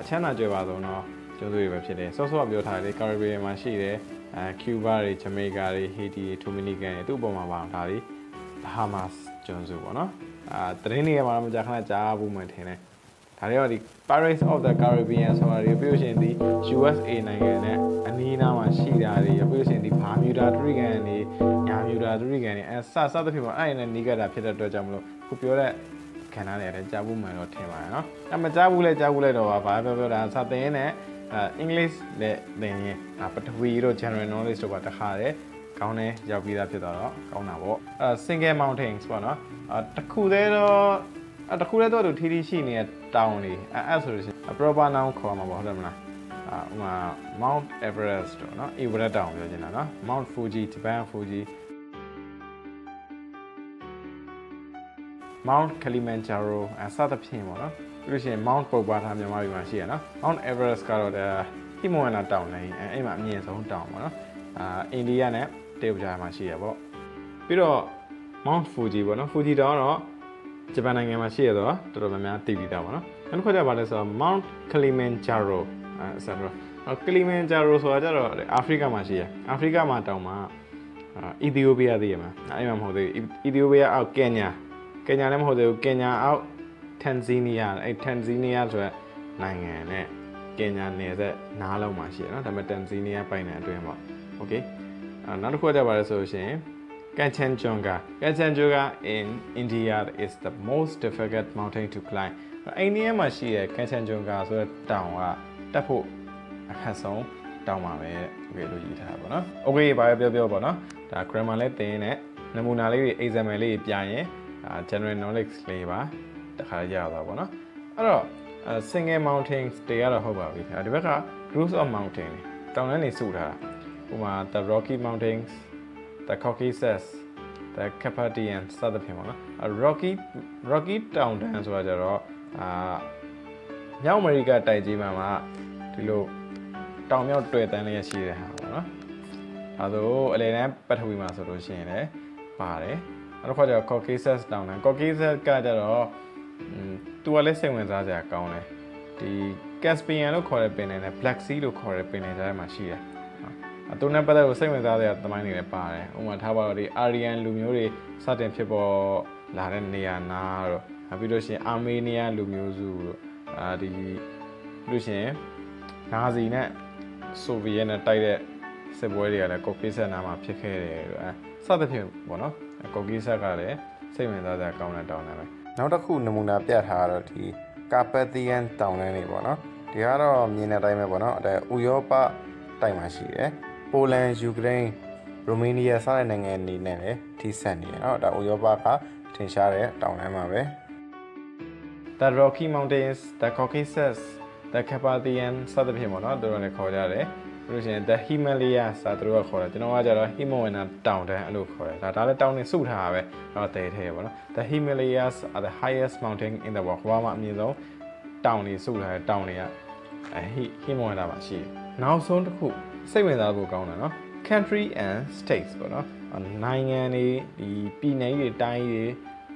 အချမ်းသာကြွယ်ပါဆုံးတော့ကျွန်းစုတွေပဲဖြစ်တယ်ဆော့ဆော့ပြောထားတယ် Caribbean မှာရှိတယ်အဲကျူဘာတွေဂျမေကာတွေဟေတီတွေဒိုမီနီကန်တွေသူ့အပေါ်မှာပါအောင်ဒါတွေဘာဟာမတ်ကျွန်းစုပေါ့နော်အာသတင်းတွေကမှမကြာခဏကြားဖို့မှထင်တယ်ဒါတွေတော့ဒီ Pirates of the Caribbean ဆိုတာတွေပြီးလို့ရှိရင်ဒီ USA နိုင်ငံနဲ့အနီးအနားမှာရှိတာတွေပြီးလို့ရှိရင်ဒီဘာမြူတာတရိကန်တွေညာမြူတာတရိကန်တွေအဲစစသဖြင့်ပေါ့အဲ့ဒီနဲ့နီးကပ်တာဖြစ်တဲ့အတွက်ကြောင့်မလို့ခုပြောတဲ့ ခန္ဓာတွေလည်းကြားဖို့မှန်တော့ထင်ပါတယ်နော်အမကြားဘူးလဲကြားဘူးလဲတော့ပါဘာပြောပြောတာစသင်နဲ့အဲ English နဲ့သင်ရင်အာပထဝီတို့ general knowledge တို့ပါတခါတယ်ကောင်းတယ်ရောက်ပြီးသားဖြစ်သွားတော့ကောင်းတာပေါ့အဲ single mountains ပေါ့နော်အဲတစ်ခုသေးတော့အဲတစ်ခုသေးတော့သူထီထီရှိနေတဲ့တောင်တွေအဲအဲ့ဆိုလို့ရှိရင် proper noun ခေါ်မှာပေါ့ဟုတ်တယ်မလားအာဥမာ Mount Everest တော့เนาะ Everest တောင်ပြောချင်တာเนาะ Mount Fuji Japan Fuji Mount Kilimanjaro အစသဖြင့်ပေါ့နော်ပြီးလို့ရှိရင် Mount ပုပ္ပါထားမြန်မာပြည်မှာရှိရနော် Mount Everest ကတော့ဒါဟိမဝန္တာတောင်တိုင်းအဲအဲ့မှာအမြင့်ဆုံးတောင်ပေါ့နော်အာအိန္ဒိယနဲ့တရုတ်ကြားမှာရှိရပေါ့ပြီးတော့ Mount Fuji ပေါ့နော် Fuji တောင်ကတော့ဂျပန်နိုင်ငံမှာရှိရတော့တော်တော်များများသိပြီးသားပေါ့နော်နောက်တစ်ခုကျပါလဲဆိုတော့ Mount Kilimanjaro အဲဆက်တော့ Kilimanjaro ဆိုတာကျတော့အာဖရိကမှာရှိရအာဖရိကမှာတောင်မှာအာအီသီယိုးပီးယားသိရမှာအဲ့မှာမဟုတ်သေးဘူးအီသီယိုးပီးယားအောက်ကင်ညာ ကင်ညာလည်းမဟုတ်သေးဘူးကင်ညာအောက်တန်ဇီးနီးယားအဲ့တန်ဇီးနီးယားဆိုတဲ့နိုင်ငံနဲ့ကင်ညာနယ်စပ်နားလုံးမှာရှိရနော်ဒါပေမဲ့တန်ဇီးနီးယားပိုင်နယ်အတွင်းပေါ့โอเคအာနောက်တစ်ခုကကြပါလဲဆိုလို့ရှိရင် Kanchenjunga Kanchenjunga in India is the most difficult mountain to climb အိန္ဒိယမှာရှိတဲ့ Kanchenjunga ဆိုတဲ့တောင်ကတက်ဖို့အခက်ဆုံးတောင်ပါပဲโอเคလို့ရေးထားတာပေါ့နော်โอเคဘာပဲပြောပြောပေါ့နော်ဒါ grammar လေးသင်နေနမူနာလေးတွေ example လေးပြရင် အာ general knowledge လေးပါတခါရရတာပေါ့နော်အဲ့တော့ single mountains တွေကတော့ဟုတ်ပါပြီဒီဘက်က groups of mountain တောင်တန်းတွေစုထားတာဥပမာ the rocky mountains the caucasus the carpathian စသဖြင့်ပေါ့နော် rocky rocky တောင်တန်းဆိုတာကြတော့အာမြောက်အမေရိကတိုက်ကြီးမှာမှာဒီလိုတောင်မြောက်တွေ့တန်းလေးရရှိတဲ့ဟာပေါ့နော်အဲဒါအလေတန်းပထဝီမှာဆိုလို့ရှိရင်လည်းပါတယ် နောက်တစ်ခါကျတော့ caucasus တောင်တန်း caucasus ကကြတော့อืมသူကလည်းစိတ်ဝင်စားစရာကောင်းတယ်ဒီ Caspian လို့ခေါ်တဲ့ပင်လယ်နဲ့ Black Sea လို့ခေါ်တဲ့ပင်လယ်ကြားထဲမှာရှိတယ်အတူနဲ့ပတ်သက်လို့စိတ်ဝင်စားတဲ့သမိုင်းတွေလည်းပါတယ်။ဥပမာထားပါတော့ဒီ Aryan လူမျိုးတွေစတင်ဖြစ်ပေါ်လာတဲ့နေရာနာတော့နောက်ပြီးလို့ရှိရင် Armenia လူမျိုးစုတို့အာဒီလို့ရှိရင်နာဇီနဲ့ဆိုဗီယက်နဲ့တိုက်တဲ့စစ်ပွဲတွေကလည်းကော်ကီဆက်နာမှာဖြစ်ခဲ့တယ်လို့အဲစသဖြင့်ပေါ့နော် ကော်ကီဆက်ကလည်းစိတ်ဝင်စားစရာကောင်းတဲ့တောင်းတယ်ပဲနောက်တစ်ခုနမူနာပြထားတာတော့ဒီကာပက်သီယန်တောင်တန်းတွေပေါ့နော်ဒီကတော့မြင်တဲ့အတိုင်းပဲပေါ့နော်အဲဥရောပတိုက်မှာရှိတယ်ပိုလန်ယူကရိန်းရိုမေးနီးယားစတဲ့နိုင်ငံအနေနဲ့လည်းထိစပ်နေတယ်နော်ဒါဥရောပကထင်ရှားတဲ့တောင်တန်းမှာပဲ The Rocky Mountains, the Caucasus, the Carpathian စသဖြင့်ပေါ့နော်သူတို့လည်းခေါ်ကြတယ်ပြီး လို့ရှိရင် the Himalayas စသူတို့ကခေါ်တယ်ကျွန်တော်ကကြတော့ Himalaya တောင်တန်းအဲ့လိုခေါ်တယ်ဒါဒါလည်းတောင်နေစုထားတာပဲတော့တဲထဲပေါ့နော် the Himalayas are the highest mountain in the world ဘာမှအမြင့်ဆုံးတောင်နေစုထားတဲ့တောင်တွေကအဲ Himalaya မှာရှိတယ်နောက်ဆုံးတစ်ခုစိတ်ဝင်စားဖို့ကောင်းတယ်နော် country and states ပေါ့နော်နိုင်ငံတွေဒီပြည်နယ်တွေတိုင်းတွေ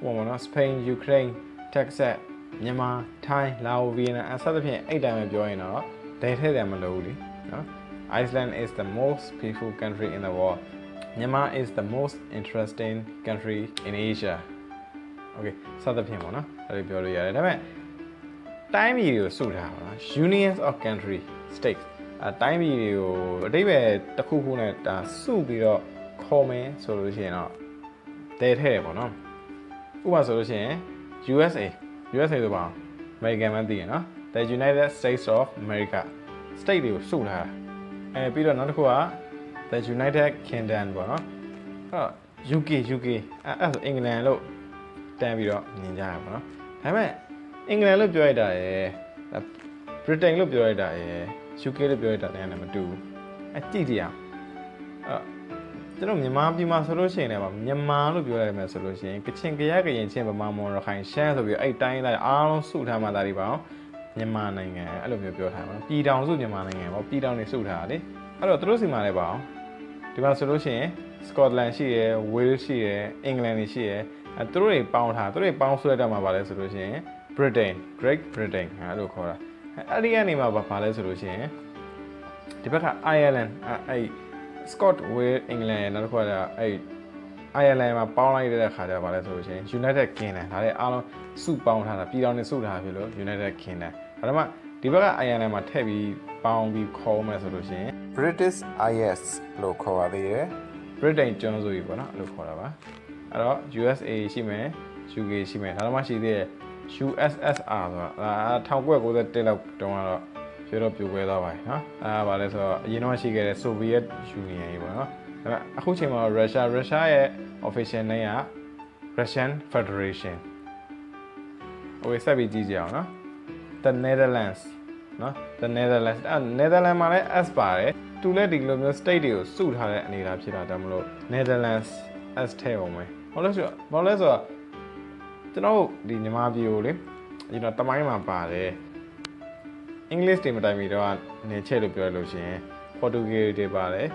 ဟိုပေါ့နော် Spain Ukraine Texas မြန်မာ ထိုင်းလာအိုဗီယက်နမ်အစသဖြင့်အဲ့တိုင်းပဲပြောရင်တော့ဒဲထဲတယ်မလို့ဘူးလीနော် Iceland is the most peaceful country in the world Myanmar is the most interesting country in Asia Okay စသဖြင့်ပေါ့နော်အဲ့လိုပြောလို့ရတယ်ဒါပေမဲ့တိုင်းပြည်တွေကိုစုထားပါနော် Unions of country states အတိုင်းပြည်တွေကိုအတိပ္ပယ်တစ်ခုခုနဲ့ဒါစုပြီးတော့ခေါ်မယ်ဆိုလို့ရှိရင်တော့တဲထဲတယ်ပေါ့နော်ဥပမာဆိုလို့ရှိရင် USA USA ဆိုပါအောင် American မှသိရနော် The United States of America state တွေကိုစုထားတာ အဲပြီးတော့နောက်တစ်ခုက The United Kingdom ပေါ့နော်အဲ့တော့ UK UK အဲ့အဲ့ဆိုအင်္ဂလန်လို့တန်းပြီးတော့မြင်ကြရပါတော့ဒါပေမဲ့အင်္ဂလန်လို့ပြောရတာရယ်ဗြိတိန်လို့ပြောရတာရယ် UK လို့ပြောရတာလည်းမတူဘူးအကြည့်ကြည့်အောင်အဲ့ကျွန်တော်မြန်မာပြည်မှာဆိုလို့ရှိရင်လည်းမြန်မာလို့ပြောရမယ်ဆိုလို့ရှိရင်ကချင်ကရကရင်ချင်းဗမာမွန်ရခိုင်ရှမ်းဆိုပြီးအဲ့တိုင်းလိုက်အားလုံးစုထားမှသာဒီပါအောင် မြန်မာနိုင်ငံအဲ့လိုမျိုးပြောထားမှာပြည်တောင်စုမြန်မာနိုင်ငံပေါ့ပြည်တောင်နေစုထားတာလေအဲ့တော့သူတို့စီမှာလည်းပါအောင်ဒီမှာဆိုလို့ရှိရင်စကော့တလန်ရှိရယ်ဝေးလ်ရှိရယ်အင်္ဂလန်တွေရှိရယ်အဲသူတို့တွေပေါင်းထားသူတို့တွေပေါင်းဆွဲထားမှာပါလဲဆိုလို့ရှိရင် Britain Great Britain အဲ့လိုခေါ်တာအဲ့ဒီကနေမှာပါလဲဆိုလို့ရှိရင်ဒီဘက်က Ireland အဲ့အဲ့ Scott with England နောက်တစ်ခုကအဲ့ Ireland မှာပေါင်းလိုက်တဲ့ခါကျတော့ဗာလဲဆိုလို့ရှိရင် United Kingdom ဒါလည်းအားလုံးစုပေါင်းထားတာပြည်တော်နဲ့စုထားဖြစ်လို့ United Kingdom ဒါမှဒီဘက်က Ireland မှာထည့်ပြီးပေါင်းပြီးခေါ်မယ်ဆိုလို့ရှိရင် British IS လို့ခေါ်ပါသေးတယ် Britain ကျွန်းစုကြီးပေါ့နော်အဲ့လိုခေါ်တာပါအဲ့တော့ USA ရှိမယ် UK ရှိမယ်ဒါတော့မှရှိသေးတယ် USSR ဆိုတာဒါ1991လောက်တုန်းကတော့ပြောတော့ပြိုကွဲသွားပါတယ်နော်အဲဒါဗာလဲဆိုတော့အရင်တော့ရှိခဲ့တဲ့ Soviet Union ကြီးပေါ့နော်ဒါပေမဲ့အခုချိန်မှာ Russia Russia ရဲ့ official name က Russian Federation ဟိုဆက်ပြီးကြည့်ကြအောင်နော် The Netherlands နော် The Netherlands အဲ Netherlands မှာလည်း S ပါတယ်သူလည်းဒီလိုမျိုး state တွေကိုစုထားတဲ့အနေအထားဖြစ်တာဒါမလို့ Netherlands S ထည့်အောင်မယ်ဘာလို့လဲဆိုတော့ဘာလို့လဲဆိုတော့ကျွန်တော်တို့ဒီညီမပြည်ကိုလေကျွန်တော်တမိုင်းမှာပါတယ် English တွေမတိုင်မီတော့နေချက်လို့ပြောရလို့ရှိရင် Portuguese တွေပါတယ်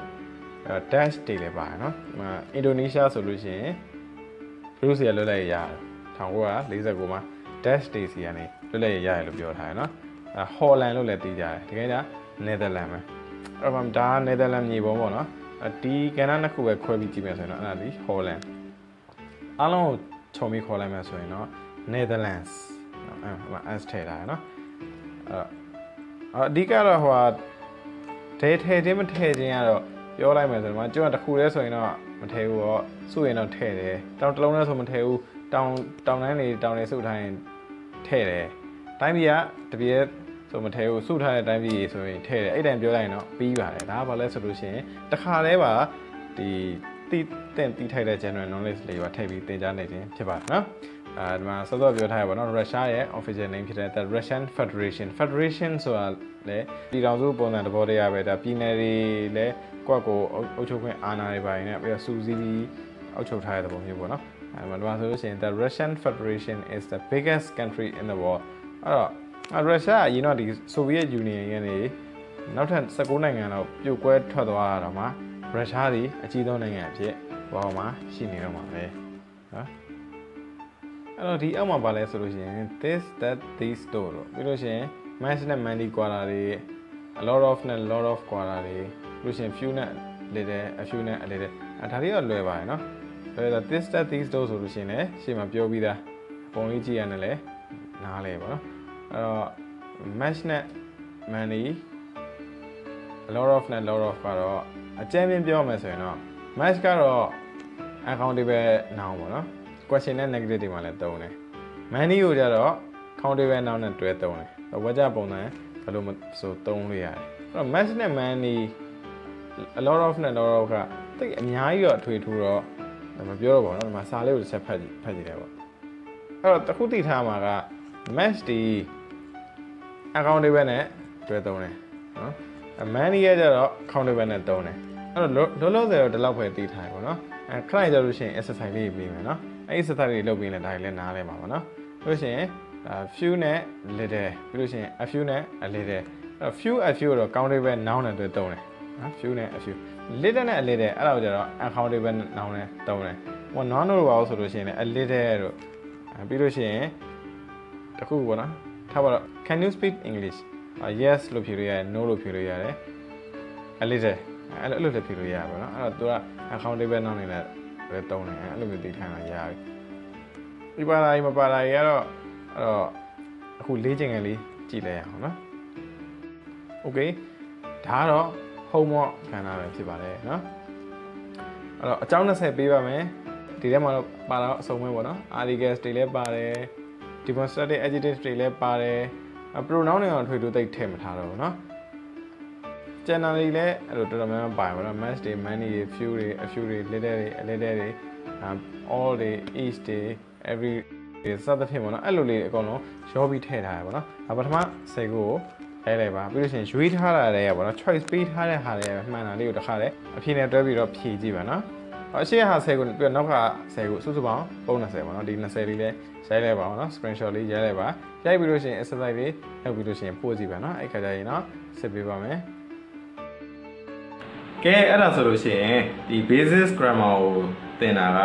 အဲ Dutch တွေလည်းပါတယ်နော်ဒီမှာ Indonesia ဆိုလို့ရှိရင်ဘရုစီကလွတ်လပ်ရရတယ်1949မှာ Dutch တွေစီကနေလွတ်လပ်ရရတယ်လို့ပြောထားတယ်နော်အဲ Holland လို့လည်းသိကြတယ်တကယ်ကြ Netherlands ပဲအဲ့တော့ဒါ Netherlands မြေပုံပေါ့နော်ဒီကဏ္ဍနှစ်ခုပဲခွဲပြီးကြည့်မယ်ဆိုရင်တော့အဲ့ဒါဒီ Holland အားလုံးကိုခြုံပြီးခေါ်လိုက်မယ်ဆိုရင်တော့ Netherlands နော်အဲ့ဟို S ထည့်ထားရနော်အဲ့အဓိကတော့ဟိုဟာဒဲထဲခြင်းမထဲခြင်းကတော့ပြောလိုက်မယ်ဆိုတော့ကျွန်တော်တခုတည်းဆိုရင်တော့မထဲဘူးတော့စုရင်တော့ထဲတယ်တောင်တစ်လုံးနဲ့ဆိုမထဲဘူးတောင်တောင်တန်းတွေတောင်တွေစုထားရင် ထဲတယ်တိုင်းပြည်ကတပြည့်ဆိုမထဲဘူးစုထားတဲ့တိုင်းပြည်ဆိုရင်ထဲတယ်အဲ့တိုင်ပြောလိုက်ရင်တော့ပြီးပါတယ်ဒါကဘာလဲဆိုလို့ရှိရင်တခါတည်းပါဒီတီးတင်တီးထိုက်တဲ့ general knowledge လေးပါထည့်ပြီးသင်ကြားနေခြင်းဖြစ်ပါတယ်နော်အဲဒီမှာစောစောပြောထားရပါတော့ Russia ရဲ့ official name ဖြစ်တဲ့ The Russian Federation Federation ဆိုတာလေပြည်ထောင်စုပုံစံတစ်ဘောတည်းရပဲဒါပြည်နယ်တွေလည်းကိုယ့်ကိုယ်အုပ်ချုပ်ခွင့်အာဏာတွေပိုင်းနဲ့ပြီးတော့စူးစီးပြီးအုပ်ချုပ်ထားတဲ့သဘောမျိုးပေါ့နော် အဲဒီမှာဒီမှာဆိုလို့ရှိရင် The Russian Federation is the biggest country in the world အဲ့တော့ရုရှားကရင်တော့ဒီ Soviet Union ရဲ့နေနောက်ထပ်19နိုင်ငံလောက်ပြိုကွဲထွက်သွားတာတော့မှရုရှားသည်အကြီးဆုံးနိုင်ငံအဖြစ်ဘောမှာရှိနေတော့မှာပဲနော်အဲ့တော့ဒီအောက်မှာပါလဲဆိုလို့ရှိရင် this that these တို့တော့ပြီးလို့ရှိရင် mass နဲ့ manly quadra တွေ a lot of နဲ့ lot of quadra တွေပြီးလို့ရှိရင် few နဲ့ little a few နဲ့ a little အဲဒါတွေတော့လွယ်ပါတယ်နော် အဲဒါ this that these တို့ဆိုလို့ရှိရင်လည်းရှေ့မှာပြောပြီးသားပုံလေးကြည့်ရတယ်လေနားလဲပါနော်အဲ့တော့ match နဲ့ manly a lot of နဲ့ lot of ကတော့အကြမ်းပြင်းပြောမယ်ဆိုရင်တော့ match ကတော့ accountable noun ပေါ့နော် question နဲ့ negative တွေမှာလည်းသုံးတယ် money ကိုကြတော့ countable noun နဲ့တွဲသုံးတယ်ဝကြပုံစံဘယ်လိုမဆိုသုံးလို့ရတယ်အဲ့တော့ match နဲ့ money a lot of နဲ့ lot of ကတိတ်အများကြီးတော့အထွေထူတော့ မပြောတော့ပါဘူးเนาะဒီမှာစာလေးကိုတစ်ချက်ဖတ်ကြည့်ဖတ်ကြည့်တယ်ပေါ့အဲ့တော့တခုသိထားမှာက match ဒီ accountable နဲ့တွဲသုံးတယ်နော် money ရဲ့ကြတော့ countable နဲ့သုံးတယ်အဲ့တော့လောလောဆယ်တော့ဒီလောက်ပဲသိထားတယ်ပေါ့နော်အဲခဏကြလို့ရှိရင် exercise လေးပြီးမယ်နော်အဲ့ exercise လေးလုပ်ပြီးရင်လည်းဒါတွေလည်းနားလဲမှာပေါ့နော်လို့ရှိရင်ဒါ few နဲ့ little ပြီးလို့ရှိရင် a few နဲ့ a little အဲ့တော့ few a few တော့ countable noun နဲ့တွဲသုံးတယ်နော် few နဲ့ a few little နဲ့ a little အဲ့ဒါကိုကြတော့ uncountable noun နဲ့သုံးတယ်ဟို noun တို့ဘာလို့ဆိုလို့ရှိရင်လည်း a little တို့ပြီးလို့ရှိရင်တခုပေါ့နော်ထားပါတော့ can you speak english yes လို့ဖြေလို့ရတယ် no လို့ဖြေလို့ရတယ် a little အဲ့လိုအဲ့လိုလည်းဖြေလို့ရပါတော့အဲ့တော့သူက accountable နောက်နေနဲ့ပဲတုံးတယ်အဲ့လိုမျိုးသိထားတာရပြီဒီပါလာကြီးမပါလာကြီးကတော့အဲ့တော့အခုလေးချိန်ငယ်လေးကြည့်လိုက်ရအောင်နော် okay ဒါကတော့ homework ခံတာပဲဖြစ်ပါတယ်နော်အဲ့တော့အကြောင်း20ပေးပါမယ်ဒီထဲမှာတော့ပါတော့အစုံပဲပေါ့နော် articles တွေလည်းပါတယ် demonstrative adjectives တွေလည်းပါတယ် pronoun တွေကတော့ထွေထူးသိပ်ထည့်မထားတော့ဘူးเนาะ channel တွေလည်းအဲ့လိုတော်တော်များများပါတယ်ဗောနော် mass တွေ many တွေ few တွေ a few တွေ little တွေ a little တွေ all တွေ each တွေ every တွေစသဖြင့်ဗောနော်အဲ့လိုလေးအကုန်လုံးရောပြီးထည့်ထားရဗောနော်ဒါပထမ10ခုကို အဲလိုက်ပါပြီးလို့ရှိရင်ရွေးထားတာလည်းရပါတော့ choice ပေးထားတဲ့ဟာလည်းမှန်တာလေးကိုတစ်ခါလေအဖြေနဲ့တွဲပြီးတော့ဖြည့်ကြည့်ပါနော်အရှိဟာ10ခုပြီးတော့နောက်က10ခုစုစုပေါင်းပုံ20ပါနော်ဒီ20လေးလည်းရိုက်လိုက်ပါအောင်နော် screenshot လေးရိုက်လိုက်ပါရိုက်ပြီးလို့ရှိရင် exercise လေးလုပ်ပြီးလို့ရှိရင်ပို့ကြည့်ပါနော်အဲ့ခါကျရင်တော့စစ်ပေးပါမယ် ကဲအဲ့ဒါဆိုလို့ရှိရင်ဒီ basis grammar ကိုသင်တာက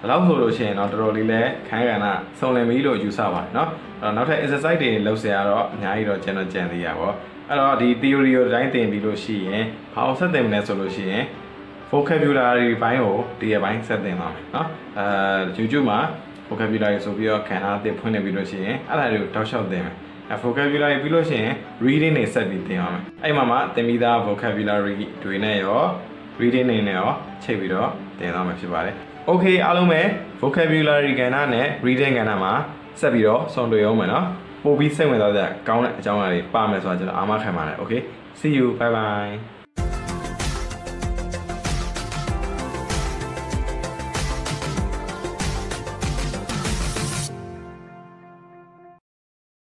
ဒီလောက်ဆိုလို့ရှိရင်တော့တော်တော်လေးလဲခိုင်းကဏ္ဍစုံလင်ပြီလို့ယူဆပါတယ်เนาะအဲ့တော့နောက်ထပ် exercise တွေလုပ်စရာတော့အများကြီးတော့ကျွန်တော်ကြံသေးရပါဘောအဲ့တော့ဒီ theory ကိုတိုင်းသင်ပြီးလို့ရှိရင်ဘာအောင်ဆက်သင်မလဲဆိုလို့ရှိရင် vocabulary ဘိုင်းကိုဒီရပိုင်းဆက်သင်ပါမယ်เนาะအဲ YouTube မှာ vocabulary ဆိုပြီးတော့ခံအားအသစ်ဖွင့်နေပြီးလို့ရှိရင်အဲ့ဒါတွေကိုတောက်လျှောက်သင်မယ်အဲ vocabulary ပြီးလို့ရှိရင် reading တွေဆက်ပြီးသင်ရမယ်အဲ့မှာမှသင်ပြီးသား vocabulary တွေနဲ့ရော reading တွေနဲ့ရောချိန်ပြီးတော့သင်သွားမှာဖြစ်ပါတယ် okay အားလုံးပဲ vocabulary ကဏ္ဍနဲ့ reading ကဏ္ဍမှာဆက်ပြီးတော့ဆုံတွေ့အောင်မယ်เนาะပို့ပြီးစိတ်ဝင်စားတဲ့ကောင်းတဲ့အကြောင်းအရာတွေပါမယ်ဆိုတာကျွန်တော်အားမခံပါတယ် okay see you bye bye